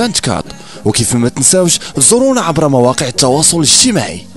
24 وكيف ما تنساوش زورونا عبر مواقع التواصل الاجتماعي.